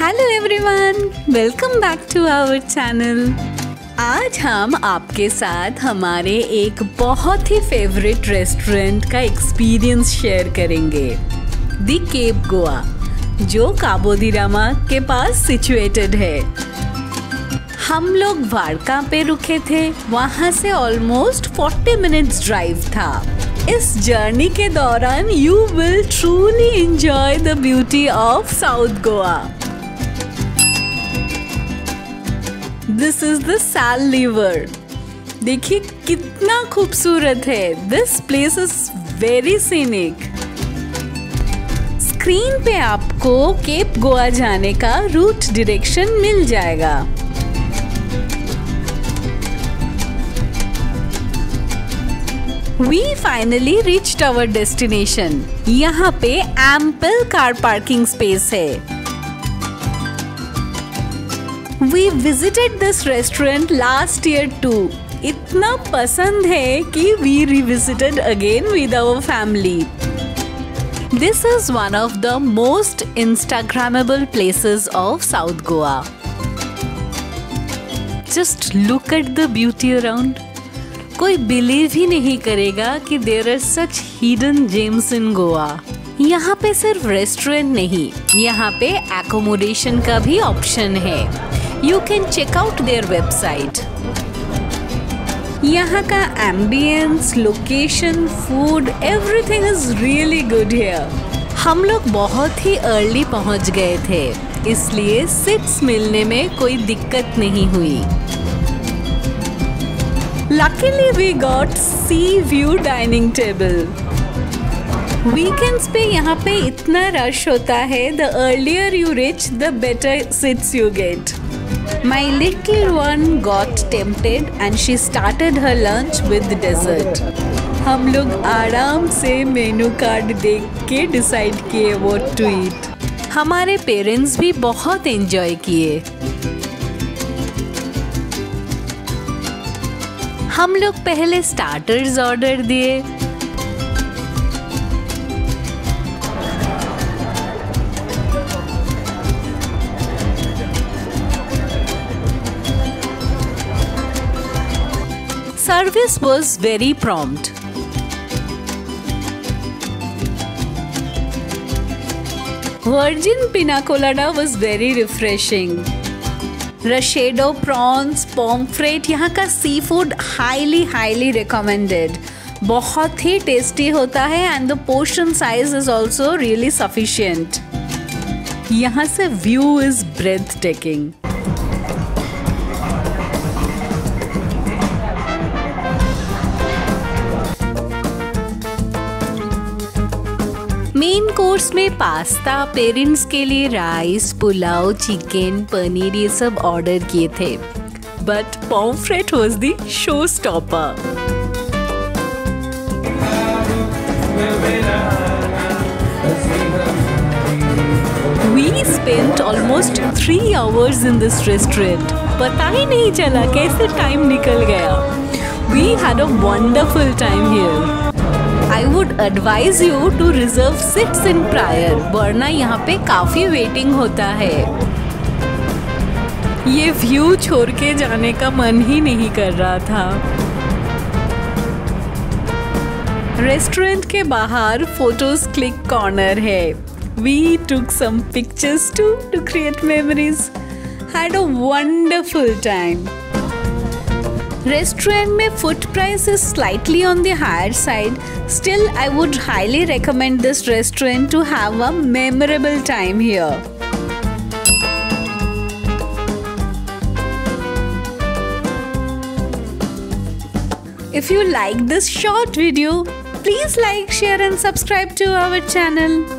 Hello everyone, welcome back to our channel. आज हम आपके साथ हमारे एक बहुत ही फेवरेट रेस्टोरेंट का एक्सपीरियंस शेयर करेंगे। दी केप गोवा जो काबोदीरामा के पास सिचुएटेड है। हम लोग वाड़का पे रुके थे, वहाँ से ऑलमोस्ट 40 मिनट्स ड्राइव था। इस जर्नी के दौरान you will truly enjoy the beauty of South Goa this is the cell लीवर देखिए कितना खूबसूरत है। This place is very scenic screen पे आपको केप गोवा जाने का रूट डायरेक्शन मिल जाएगा। We finally reached our destination. यहाँ पे एम्पल कार पार्किंग स्पेस है। We visited this restaurant last year too. इतना पसंद है कि we revisited again with our family. This is one of the most Instagrammable places of South Goa. Just look at the beauty around. कोई believe ही नहीं करेगा कि there are such hidden gems in Goa यहाँ पे सिर्फ़ restaurant नहीं यहाँ पे एकोमोडेशन का भी ऑप्शन है you can check out their website यहाँ का ambience location food everything is really good here हम लोग बहुत ही अर्ली पहुँच गए थे, इसलिए सीट्स मिलने में कोई दिक्कत नहीं हुई Luckily, we got sea view dining table. Weekends पे यहाँ पे इतना रश होता है, the earlier you reach, the better seats you get. My little one got tempted and she started her lunch with dessert. हम लोग आराम से मेनू कार्ड देख के डिसाइड किए वो ट्वीट हमारे पेरेंट्स भी बहुत एंजॉय किए. हम लोग पहले स्टार्टर्स ऑर्डर दिए. Service was very prompt Virgin Pina Colada was very refreshing. रशेडो प्रॉन्स पॉम्फ्रेट यहाँ का seafood highly highly recommended बहुत ही टेस्टी होता है and the portion size is also really sufficient यहाँ से view is breathtaking main course में पास्ता, पेरेंट्स के लिए राइस, पुलाव, चिकन, पनीर, ये सब ऑर्डर किए थे but pomfret was the showstopper We spent almost three hours in this restaurant. पता ही नहीं चला कैसे टाइम निकल गया We had a wonderful time here. I would advise you to reserve seats in prior, वरना यहाँ पे काफ़ी वेटिंग होता है। ये व्यू छोड़ के जाने का मन ही नहीं कर रहा था। रेस्टोरेंट के बाहर फ़ोटोज़ क्लिक कॉर्नर है। We took some pictures to to create memories had a wonderful time Restaurant mein food price is slightly on the higher side. Still, I would highly recommend this restaurant to have a memorable time here. If you like this short video, please like, share and subscribe to our channel.